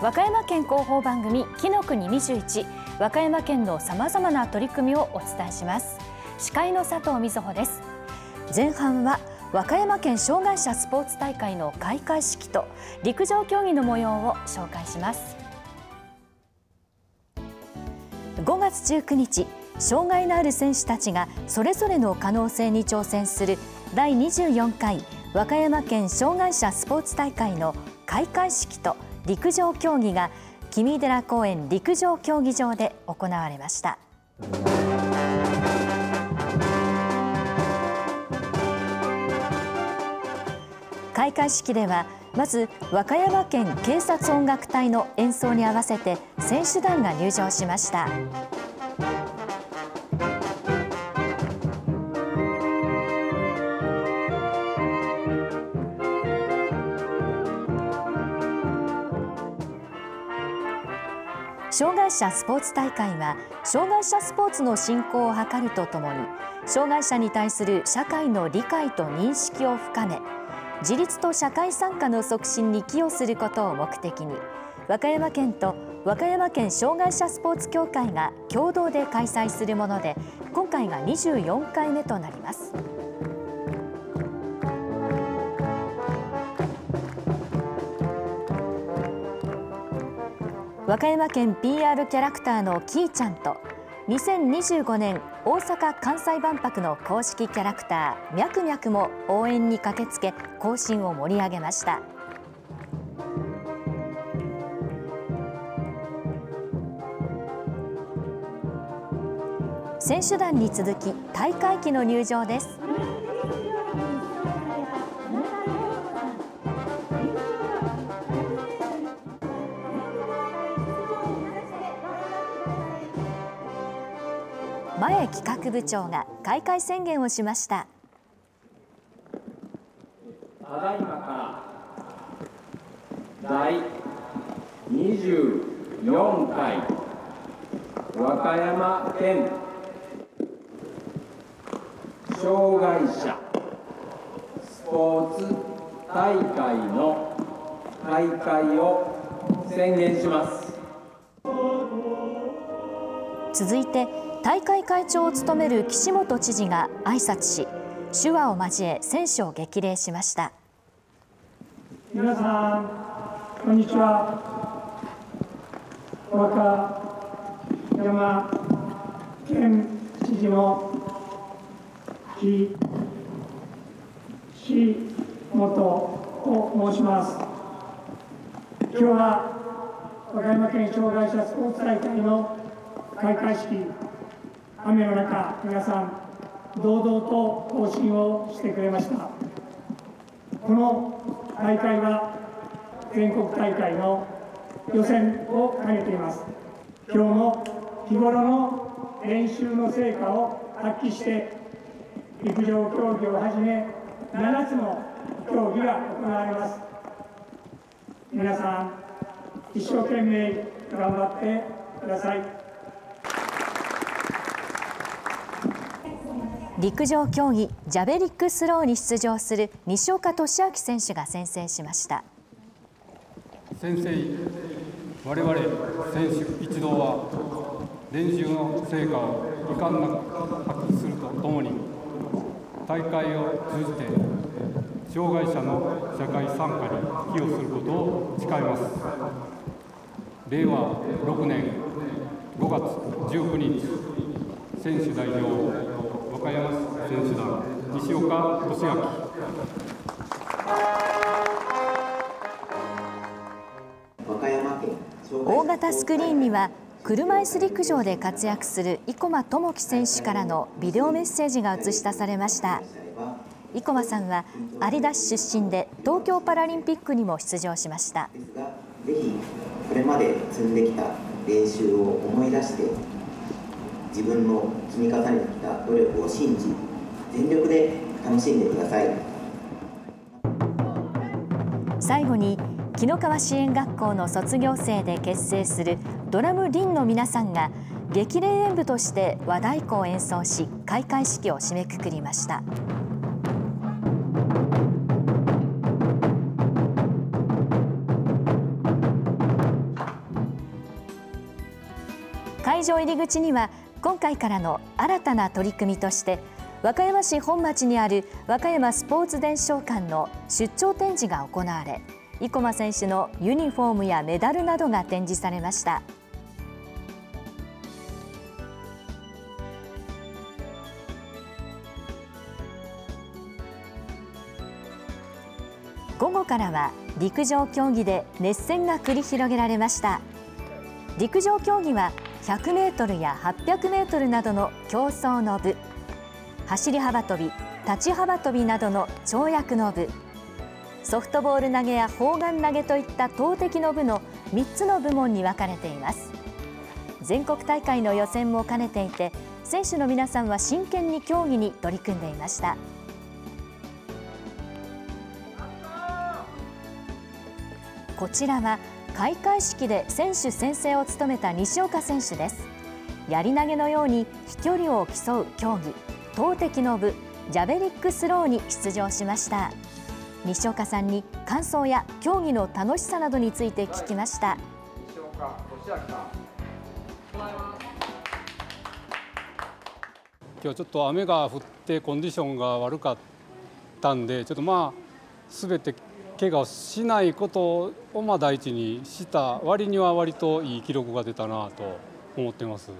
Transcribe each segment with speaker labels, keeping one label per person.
Speaker 1: 和歌山県広報番組「紀の国21」和歌山県のさまざまな取り組みをお伝えします。司会の佐藤瑞穂です。前半は和歌山県障害者スポーツ大会の開会式と陸上競技の模様を紹介します。5月19日障害のある選手たちがそれぞれの可能性に挑戦する第24回和歌山県障害者スポーツ大会の開会式と陸上競技が君寺公園陸上競技場で行われました。開会式ではまず和歌山県警察音楽隊の演奏に合わせて選手団が入場しました。害者スポーツ大会は障害者スポーツの振興を図るとともに障害者に対する社会の理解と認識を深め自立と社会参加の促進に寄与することを目的に和歌山県と和歌山県障害者スポーツ協会が共同で開催するもので今回が24回目となります。和歌山県 PR キャラクターのキーちゃんと2025年大阪・関西万博の公式キャラクターミャクミャクも応援に駆けつけ行進を盛り上げました。選手団に続き大会旗の入場です。前企画部長が開会宣言をしました。
Speaker 2: ただいまから第24回和歌山県障害者スポーツ大会の開会を宣言します。
Speaker 1: 続いて大会会長を務める岸本知事が挨拶し手話を交え選手を激励しました。
Speaker 3: 皆さんこんにちは。和歌山県知事の岸本と申します。今日は和歌山県障害者スポーツ大会の開会式雨の中皆さん堂々と行進をしてくれました。この大会は全国大会の予選を兼ねています。今日も日頃の練習の成果を発揮して陸上競技をはじめ7つの競技が行われます。皆さん一生懸命頑張ってください。
Speaker 1: 陸上競技ジャベリックスローに出場する西岡俊明選手が宣誓しました。
Speaker 4: 宣誓我々選手一同は練習の成果を遺憾なく発揮するとともに大会を通じて障害者の社会参加に寄与することを誓います。令和6年5月19日選手代表和歌山選手団西岡俊明
Speaker 1: 大型スクリーンには車椅子陸上で活躍する生駒智樹選手からのビデオメッセージが映し出されました。生駒さんは有田市出身で東京パラリンピックにも出場しました。
Speaker 5: ぜひこれまで積んできた練習を思い出して自分の積み重ねてきた努力を信じ全力で楽しんでください
Speaker 1: 最後に紀の川支援学校の卒業生で結成するドラムリンの皆さんが激励演舞として和太鼓を演奏し開会式を締めくくりました。会場入り口には今回からの新たな取り組みとして和歌山市本町にある和歌山スポーツ伝承館の出張展示が行われ生駒選手のユニフォームやメダルなどが展示されました。午後からは陸上競技で熱戦が繰り広げられました。陸上競技は100メートルや800メートルなどの競争の部。走り幅跳び立ち幅跳びなどの跳躍の部。ソフトボール投げや砲丸投げといった投擲の部の3つの部門に分かれています。全国大会の予選も兼ねていて選手の皆さんは真剣に競技に取り組んでいました。こちらは開会式で選手宣誓を務めた西岡選手です。やり投げのように飛距離を競う競技投擲の部ジャベリックスローに出場しました。西岡さんに感想や競技の楽しさなどについて聞きました。
Speaker 4: 今日ちょっと雨が降ってコンディションが悪かったんでちょっとまあ全て怪我をしないことをまあ第一にした割には割といい記録が出たなと思ってます。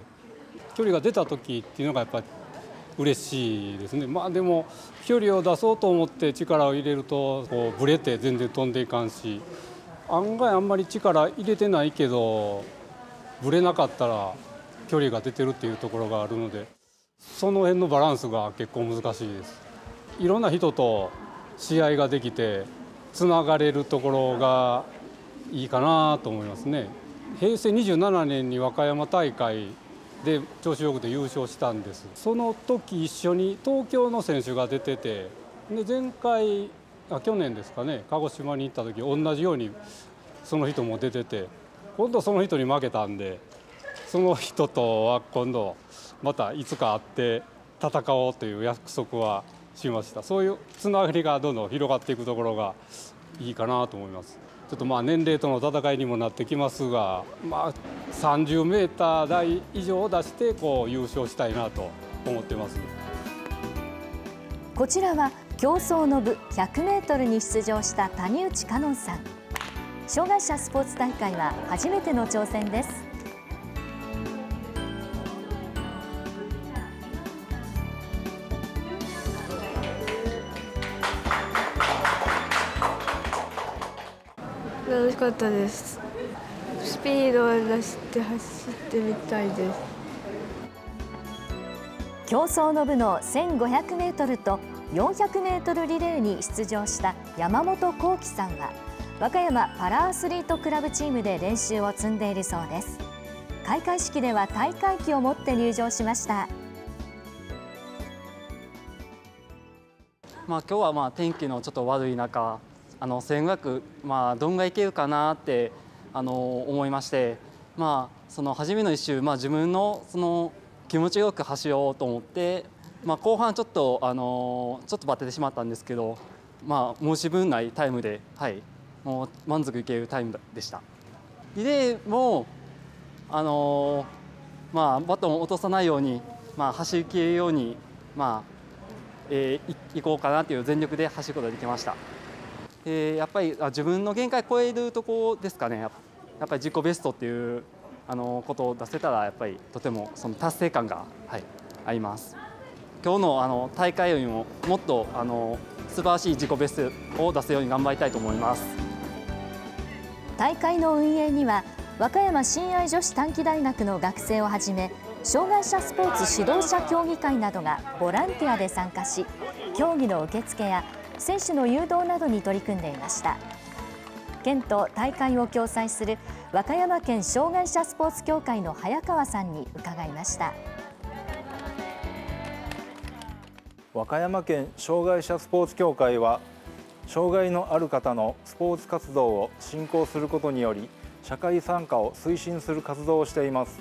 Speaker 4: 距離が出た時っていうのがやっぱり嬉しいですね。まあでも距離を出そうと思って力を入れるとこうブレて全然飛んでいかんし案外あんまり力入れてないけどブレなかったら距離が出てるっていうところがあるのでその辺のバランスが結構難しいです。いろんな人と試合ができてつながれるところがいいかなと思いますね。平成27年に和歌山大会で調子よくて優勝したんです。その時一緒に東京の選手が出ててで前回あ去年ですかね鹿児島に行った時同じようにその人も出てて今度その人に負けたんでその人とは今度またいつか会って戦おうという約束はしました。そういうつながりがどんどん広がっていくところがいいかなと思います。ちょっとまあ年齢との戦いにもなってきますが、まあ、30メーター台以上を出してこう優勝したいなと思ってます。
Speaker 1: こちらは競争の部100メートルに出場した谷内香音さん。障害者スポーツ大会は初めての挑戦です。
Speaker 6: 楽しかったです。スピードを出して走ってみたいです。
Speaker 1: 競争の部の1500メートルと400メートルリレーに出場した山本幸喜さんは和歌山パラアスリートクラブチームで練習を積んでいるそうです。開会式では大会旗を持って入場しました。
Speaker 7: まあ今日はまあ天気のちょっと悪い中あの1500、まあ、どんがいけるかなってあの思いまして、まあ、その初めの一周、まあ、自分のその気持ちよく走ろうと思って、まあ、後半ちょっとあのちょっとバテてしまったんですけど、まあ、申し分ないタイムで、はい、もう満足いけるタイムでした。リレーもあのまあ、バトンを落とさないように、まあ、走りきれるように、まあえー、いこうかなという全力で走ることができました。えー、やっぱりあ自分の限界超えるところですかね。やっぱり自己ベストっていうあのことを出せたらやっぱりとてもその達成感が、はい、あります。今日のあの大会よりももっとあの素晴らしい自己ベストを出すように頑張りたいと思います。
Speaker 1: 大会の運営には和歌山親愛女子短期大学の学生をはじめ障害者スポーツ指導者協議会などがボランティアで参加し競技の受付や選手の誘導などに取り組んでいました。県と大会を共催する和歌山県障害者スポーツ協会の早川さんに伺いました。
Speaker 8: 和歌山県障害者スポーツ協会は障害のある方のスポーツ活動を進行することにより社会参加を推進する活動をしています。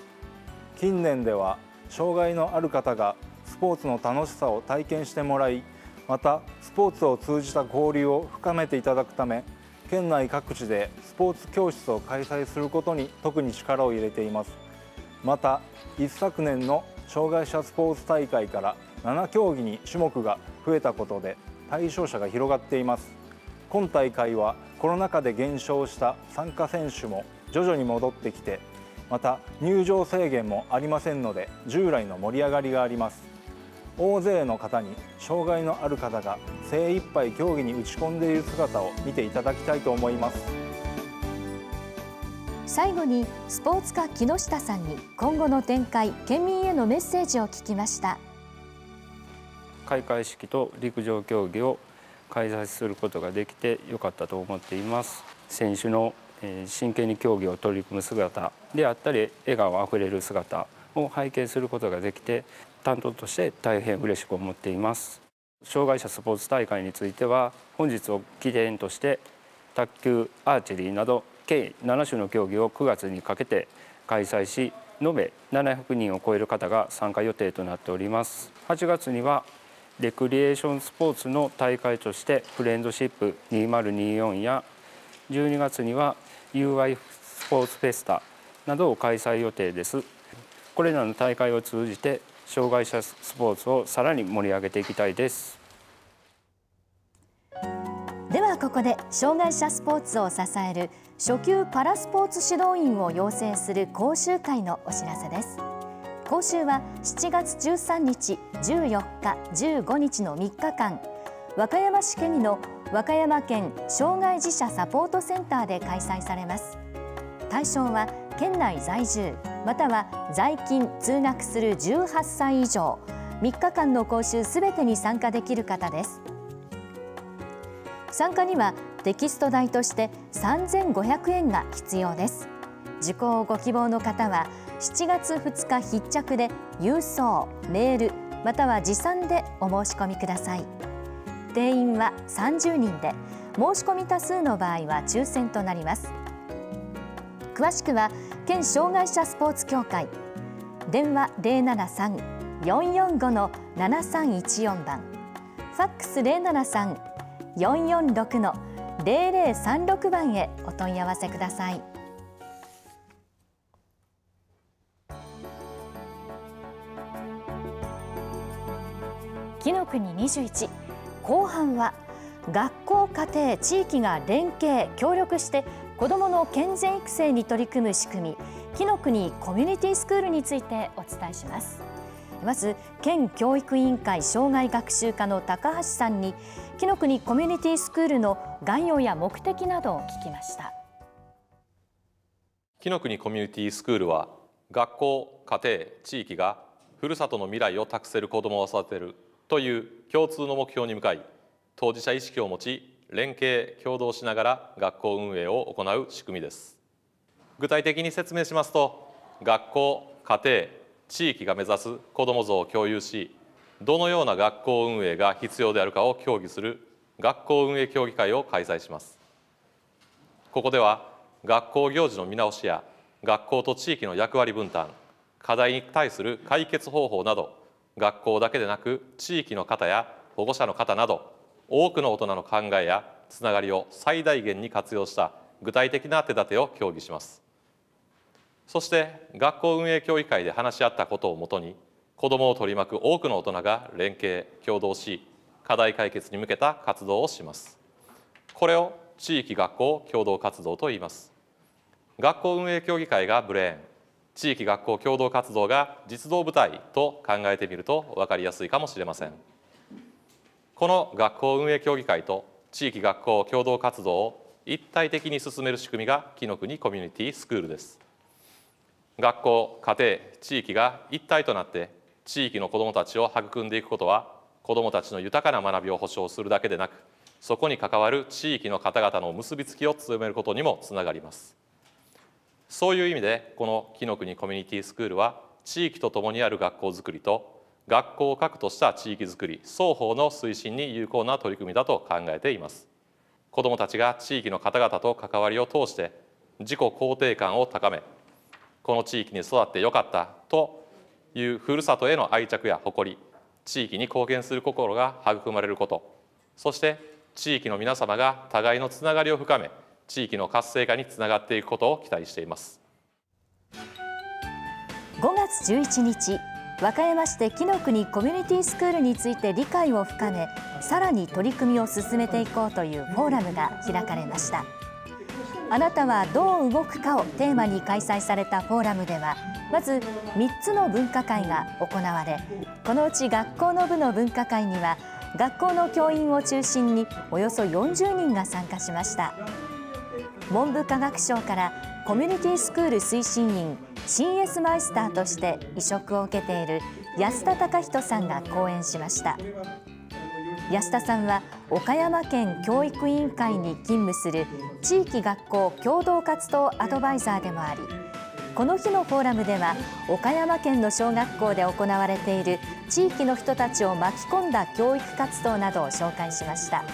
Speaker 8: 近年では障害のある方がスポーツの楽しさを体験してもらいまたスポーツを通じた交流を深めていただくため県内各地でスポーツ教室を開催することに特に力を入れています。また一昨年の障害者スポーツ大会から7競技に種目が増えたことで対象者が広がっています。今大会はコロナ禍で減少した参加選手も徐々に戻ってきてまた入場制限もありませんので従来の盛り上がりがあります。大勢の方に障害のある方が精一杯競技に打ち込んでいる姿を見ていただきたいと思います。
Speaker 1: 最後にスポーツ科木下さんに今後の展開県民へのメッセージを聞きました。
Speaker 9: 開会式と陸上競技を開催することができてよかったと思っています。選手の真剣に競技を取り組む姿であったり笑顔あふれる姿を拝見することができて担当として大変嬉しく思っています。障害者スポーツ大会については本日を起点として卓球アーチェリーなど計7種の競技を9月にかけて開催し延べ700人を超える方が参加予定となっております。8月にはレクリエーションスポーツの大会としてフレンドシップ2024や12月には UI スポーツフェスタなどを開催予定です。これらの大会を通じて障害者スポーツをさらに盛り上げていきたいです。
Speaker 1: ではここで障害者スポーツを支える初級パラスポーツ指導員を養成する講習会のお知らせです。講習は7月13日、14日、15日の3日間和歌山市県の和歌山県障害児者サポートセンターで開催されます。対象は県内在住または在勤通学する18歳以上3日間の講習すべてに参加できる方です。参加にはテキスト代として3500円が必要です。受講をご希望の方は7月2日必着で郵送メールまたは持参でお申し込みください。定員は30人で申し込み多数の場合は抽選となります。詳しくは県障害者スポーツ協会。電話073-445の7314番。ファックス073-446の0036番へお問い合わせください。紀の国21後半は学校家庭地域が連携協力して子どもの健全育成に取り組む仕組み紀の国コミュニティスクールについてお伝えします。まず県教育委員会障害学習課の高橋さんに紀の国コミュニティスクールの概要や目的などを聞きました。
Speaker 10: 紀の国コミュニティスクールは学校家庭地域がふるさとの未来を託せる子どもを育てるという共通の目標に向かい当事者意識を持ち連携協働しながら学校運営を行う仕組みです。具体的に説明しますと学校家庭地域が目指す子ども像を共有しどのような学校運営が必要であるかを協議する学校運営協議会を開催します。ここでは学校行事の見直しや学校と地域の役割分担課題に対する解決方法など学校だけでなく地域の方や保護者の方など多くの大人の考えやつながりを最大限に活用した具体的な手立てを協議します。そして学校運営協議会で話し合ったことをもとに子どもを取り巻く多くの大人が連携協働し課題解決に向けた活動をします。これを地域学校共同活動と言います。学校運営協議会がブレーン。地域学校共同活動が実動部隊と考えてみると分かりやすいかもしれません。この学校運営協議会と地域学校共同活動を一体的に進める仕組みが紀の国コミュニティスクールです。学校家庭地域が一体となって地域の子どもたちを育んでいくことは子どもたちの豊かな学びを保障するだけでなくそこに関わる地域の方々の結びつきを強めることにもつながります。そういう意味でこの紀の国コミュニティスクールは地域とともにある学校づくりと学校を核とした地域づくり双方の推進に有効な取り組みだと考えています。子どもたちが地域の方々と関わりを通して自己肯定感を高めこの地域に育ってよかったというふるさとへの愛着や誇り地域に貢献する心が育まれることそして地域の皆様が互いのつながりを深め地域の活性化につながっていくことを期待しています。
Speaker 1: 5月11日和歌山市で紀の国コミュニティスクールについて理解を深めさらに取り組みを進めていこうというフォーラムが開かれました。あなたはどう動くかをテーマに開催されたフォーラムではまず3つの分科会が行われこのうち学校の部の分科会には学校の教員を中心におよそ40人が参加しました。文部科学省からコミュニティスクール推進員 CS マイスターとして移植を受けている安田隆人さんが講演しました。安田さんは岡山県教育委員会に勤務する地域学校共同活動アドバイザーでもありこの日のフォーラムでは岡山県の小学校で行われている地域の人たちを巻き込んだ教育活動などを紹介しました。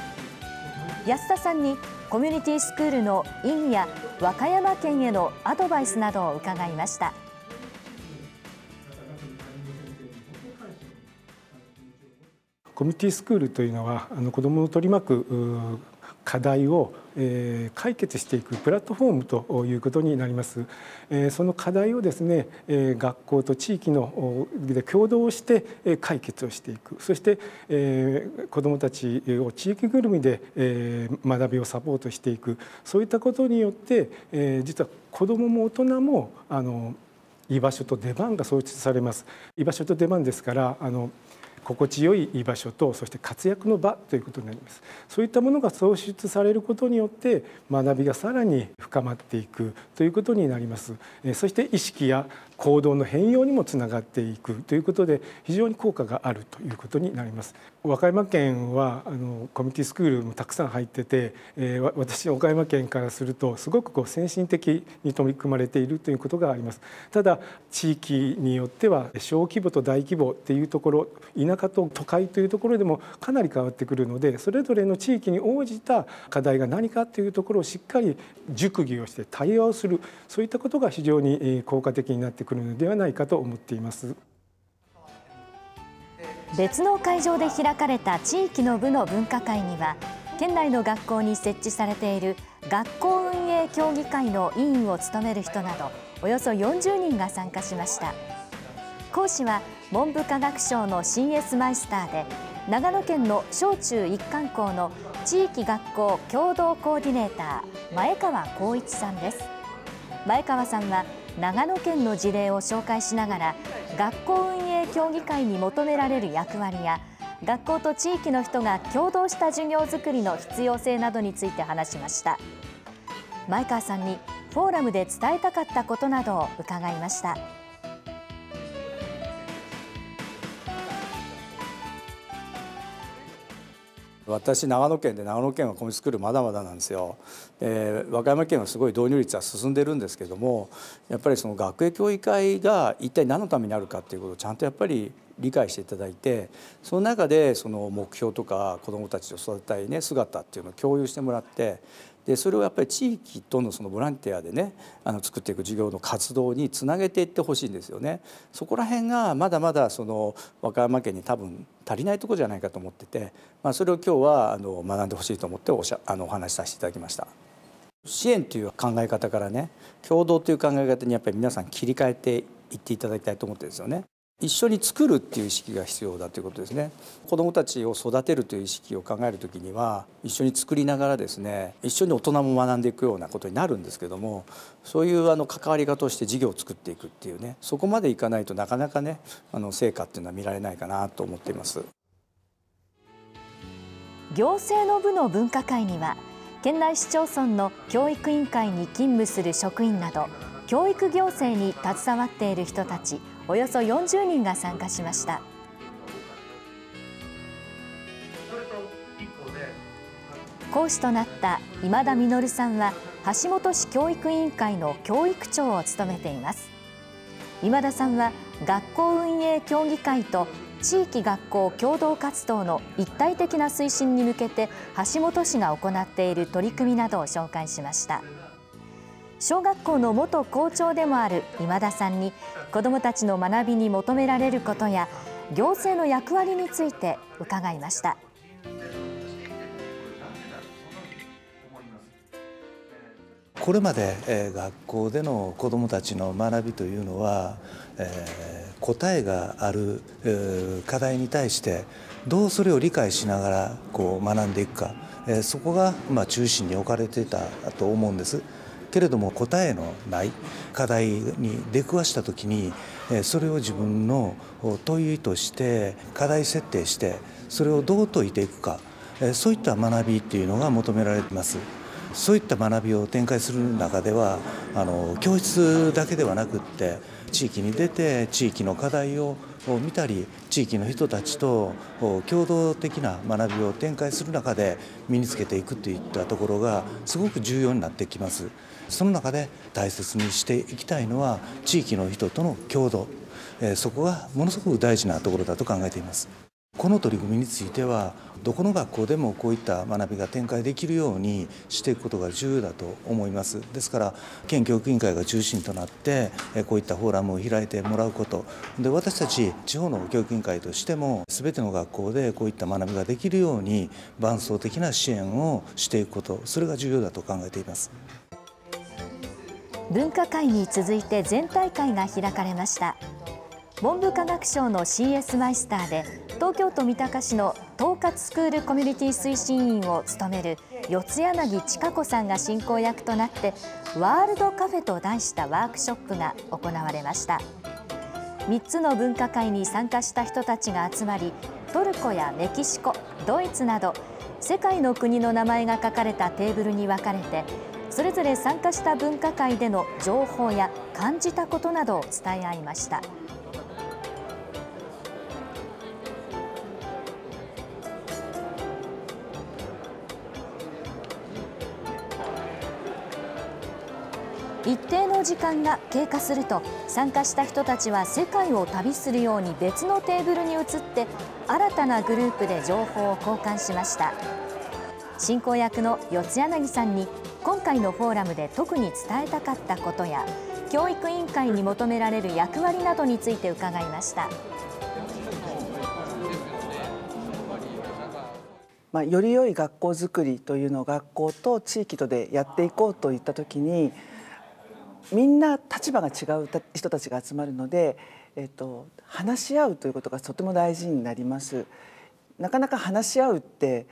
Speaker 1: 安田さんにコミュニティスクールの意義や和歌山県へのアドバイスなどを伺いました。
Speaker 11: コミュニティスクールというのはあの子どもを取り巻く課題を、えー、解決していくプラットフォームということになります。えー、その課題をですね、えー、学校と地域ので共同して解決をしていくそして、えー、子どもたちを地域ぐるみで、えー、学びをサポートしていくそういったことによって、えー、実は子どもも大人もあの居場所と出番が創出されます。居場所と出番ですからあの心地よい居場所とそして活躍の場ということになります。そういったものが創出されることによって学びがさらに深まっていくということになります。そして意識や行動の変容にもつながっていくということで非常に効果があるということになります。和歌山県はあのコミュニティスクールもたくさん入ってて、えー、私岡山県からするとすごくこう先進的に取り組まれているということがあります。ただ地域によっては小規模と大規模っていうところ田舎と都会というところでもかなり変わってくるのでそれぞれの地域に応じた課題が何かというところをしっかり熟議をして対話をするそういったことが非常に効果的になってくる。のではないかと思っています。
Speaker 1: 別の会場で開かれた地域の部の分科会には県内の学校に設置されている学校運営協議会の委員を務める人などおよそ40人が参加しました講師は文部科学省の CS マイスターで長野県の小中一貫校の地域学校共同コーディネーター前川光一さんです前川さんは長野県の事例を紹介しながら学校運営協議会に求められる役割や学校と地域の人が共同した授業づくりの必要性などについて話しました前川さんにフォーラムで伝えたかったことなどを伺いました。
Speaker 12: 私長野県で長野県はコミスクールまだまだなんですよ。で和歌山県はすごい導入率は進んでるんですけどもやっぱりその学営協議会が一体何のためにあるかっていうことをちゃんとやっぱり理解していただいてその中でその目標とか子どもたちを育てたいね姿っていうのを共有してもらってでそれをやっぱり地域とのそのボランティアでねあの作っていく事業の活動につなげていってほしいんですよね。そこら辺がまだまだその和歌山県に多分足りないところじゃないかと思ってて、まあ、それを今日はあの学んでほしいと思っておしゃあのお話しさせていただきました。支援という考え方からね共同という考え方にやっぱり皆さん切り替えていっていただきたいと思ってるんですよね。一緒に作るっていう意識が必要だということですね。子どもたちを育てるという意識を考える時には一緒に作りながらですね一緒に大人も学んでいくようなことになるんですけどもそういうあの関わり方として事業を作っていくっていうねそこまでいかないとなかなかねあの成果っていうのは見られないかなと思っています。
Speaker 1: 行政の部の分科会には県内市町村の教育委員会に勤務する職員など教育行政に携わっている人たちおよそ40人が参加しました講師となった今田実さんは橋本市教育委員会の教育長を務めています今田さんは学校運営協議会と地域学校共同活動の一体的な推進に向けて橋本市が行っている取り組みなどを紹介しました。小学校の元校長でもある今田さんに子どもたちの学びに求められることや行政の役割について伺いました
Speaker 13: これまで、え学校での子どもたちの学びというのは、え答えがある、え課題に対してどうそれを理解しながらこう学んでいくか、えそこがま中心に置かれていたと思うんです。けれども答えのない課題に出くわした時にそれを自分の問いとして課題設定してそれをどう解いていくかそういった学びっていうのが求められています。そういった学びを展開する中ではあの教室だけではなくって地域に出て地域の課題を見たり地域の人たちと共同的な学びを展開する中で身につけていくといったところがすごく重要になってきます。その中で大切にしていきたいのは地域の人との共同そこがものすごく大事なところだと考えています。この取り組みについてはどこの学校でもこういった学びが展開できるようにしていくことが重要だと思います。ですから県教育委員会が中心となってこういったフォーラムを開いてもらうこと。で私たち地方の教育委員会としても全ての学校でこういった学びができるように伴走的な支援をしていくこと。それが重要だと考えています。
Speaker 1: 文化会に続いて全体会が開かれました。文部科学省の CS マイスターで東京都三鷹市の統括スクールコミュニティ推進員を務める四柳千佳子さんが進行役となってワールドカフェと題したワークショップが行われました。3つの文化会に参加した人たちが集まりトルコやメキシコドイツなど世界の国の名前が書かれたテーブルに分かれてそれぞれ参加した文化会での情報や感じたことなどを伝え合いました。一定の時間が経過すると参加した人たちは世界を旅するように別のテーブルに移って新たなグループで情報を交換しました進行役の四柳さんに今回のフォーラムで特に伝えたかったことや教育委員会に求められる役割などについて伺いました。
Speaker 14: まあ、より良い学校づくりというのを学校と地域とでやっていこうといった時にみんな立場が違う人たちが集まるので、えっと、話し合うということがとても大事になります。なかなか話し合うって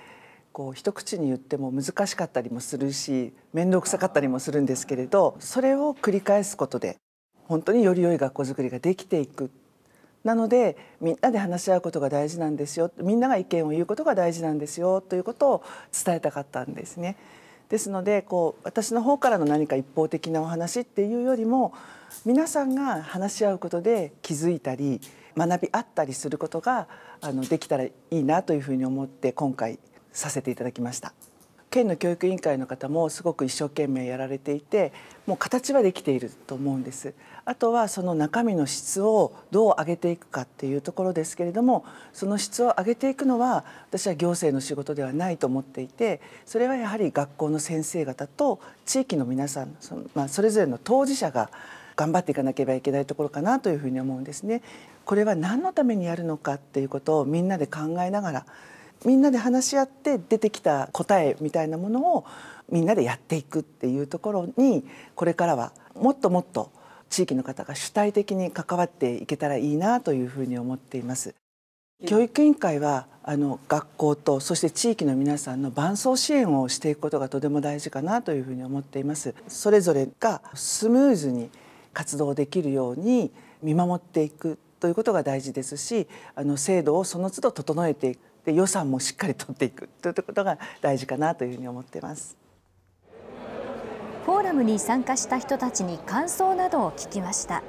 Speaker 14: こう一口に言っても難しかったりもするし面倒くさかったりもするんですけれどそれを繰り返すことで本当により良い学校づくりができていく。なのでみんなで話し合うことが大事なんですよ。みんなが意見を言うことが大事なんですよ。ということを伝えたかったんですね。ですのでこう私の方からの何か一方的なお話っていうよりも皆さんが話し合うことで気づいたり学び合ったりすることがあのできたらいいなというふうに思って今回させていただきました。県の教育委員会の方もすごく一生懸命やられていてもう形はできていると思うんですあとはその中身の質をどう上げていくかっていうところですけれどもその質を上げていくのは私は行政の仕事ではないと思っていてそれはやはり学校の先生方と地域の皆さんその、まあ、それぞれの当事者が頑張っていかなければいけないところかなというふうに思うんですね。これは何のためにやるのかっていうことをみんなで考えながらみんなで話し合って出てきた答えみたいなものをみんなでやっていくっていうところにこれからはもっともっと地域の方が主体的に関わっていけたらいいなというふうに思っています。教育委員会はあの学校とそして地域の皆さんの伴走支援をしていくことがとても大事かなというふうに思っています。それぞれがスムーズに活動できるように見守っていくということが大事ですしあの制度をその都度整えていくで予算もしっかり取っていくということが大事かなというふうに思っています。
Speaker 1: フォーラムに参加した人たちに感想などを聞きました。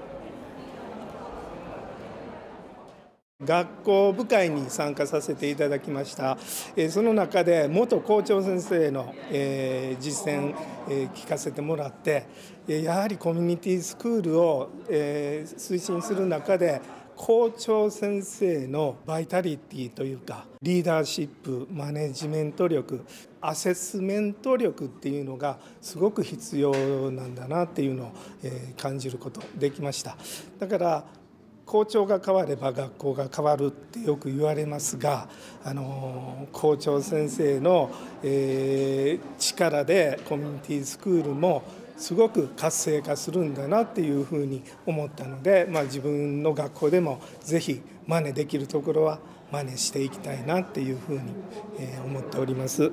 Speaker 11: 学校部会に参加させていただきました、えその中で元校長先生の、え実践、え聞かせてもらってやはりコミュニティスクールを、え推進する中で校長先生のバイタリティというかリーダーシップマネジメント力アセスメント力っていうのがすごく必要なんだなっていうのを、え感じることできました。だから校長が変われば学校が変わるってよく言われますがあの校長先生の、え、力でコミュニティスクールも
Speaker 15: すごく活性化するんだなっていうふうに思ったので、まあ、自分の学校でも是非真似できるところは真似していきたいなっていうふうに思っております。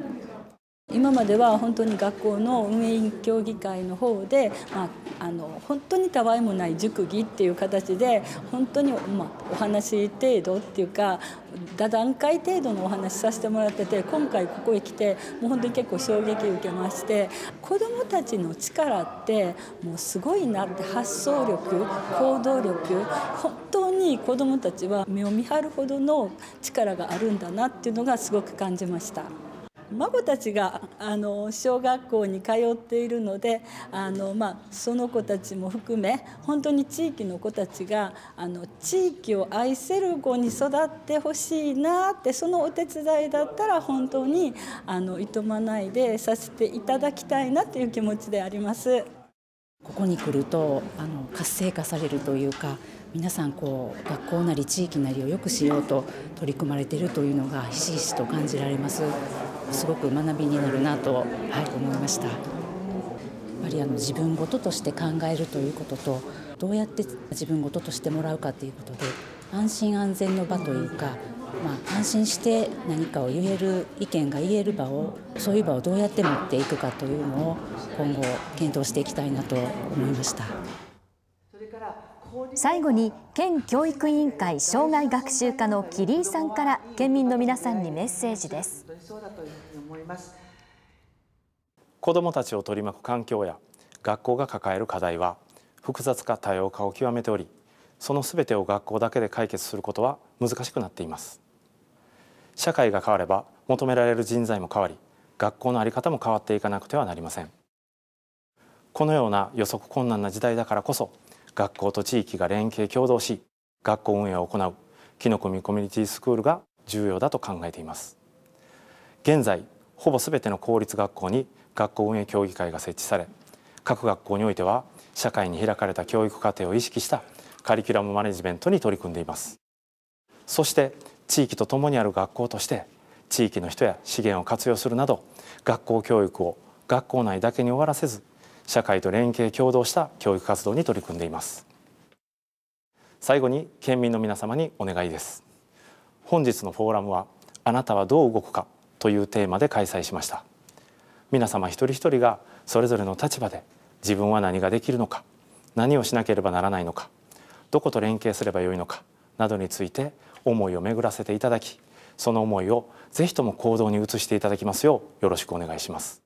Speaker 16: 今までは本当に学校の運営委員協議会の方で、まあ、あの本当にたわいもない塾儀っていう形で本当に、まあ、お話程度っていうか座談会程度のお話させてもらってて今回ここへ来てもう本当に結構衝撃受けまして子どもたちの力ってもうすごいなって発想力行動力本当に子どもたちは目を見張るほどの力があるんだなっていうのがすごく感じました。孫たちがあの小学校に通っているのであの、まあ、その子たちも含め本当に地域の子たちがあの地域を愛せる子に育ってほしいなってそのお手伝いだったら本当にあのいとまないでさせていただきたいなという気持ちであります。
Speaker 17: ここに来るとあの活性化されるというか皆さんこう学校なり地域なりを良くしようと取り組まれているというのがひしひしと感じられますすごく学びになるなと、はい、思いましたやっぱりあの自分事ととして考えるということとどうやって自分事としてもらうかということで安心安全の場というかまあ、安心して何かを言える意見が言える場をそういう場をどうやって持っていくかというのを今後検討していきたいなと思いました。
Speaker 1: 最後に県教育委員会障害学習課の桐井さんから県民の皆さんにメッセージです
Speaker 14: そうだという風に思いま
Speaker 1: す。
Speaker 8: 子どもたちを取り巻く環境や学校が抱える課題は複雑化多様化を極めておりそのすべてを学校だけで解決することは難しくなっています。社会が変われば求められる人材も変わり学校の在り方も変わっていかなくてはなりません。このような予測困難な時代だからこそ学校と地域が連携協働し学校運営を行うきのこみコミュニティスクールが重要だと考えています。現在ほぼすべての公立学校に学校運営協議会が設置され各学校においては社会に開かれた教育課程を意識したカリキュラムマネジメントに取り組んでいます。そして地域とともにある学校として地域の人や資源を活用するなど学校教育を学校内だけに終わらせず社会と連携協働した教育活動に取り組んでいます。最後に県民の皆様にお願いです。本日のフォーラムはあなたはどう動くかというテーマで開催しました。皆様一人一人がそれぞれの立場で自分は何ができるのか何をしなければならないのかどこと連携すればよいのかなどについて思いを巡らせていただきその思いをぜひとも行動に移していただきますようよろしくお願いします。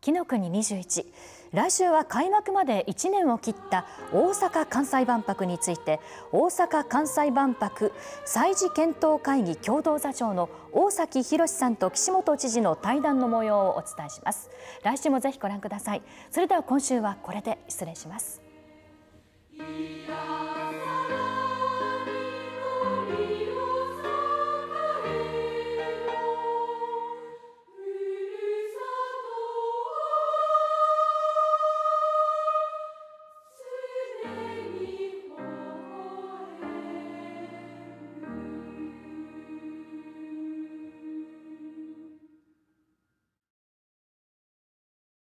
Speaker 1: 紀の国21来週は開幕まで1年を切った大阪・関西万博について大阪・関西万博祭事検討会議共同座長の大崎博さんと岸本知事の対談の模様をお伝えします。来週もぜひご覧ください。それでは今週はこれで失礼します。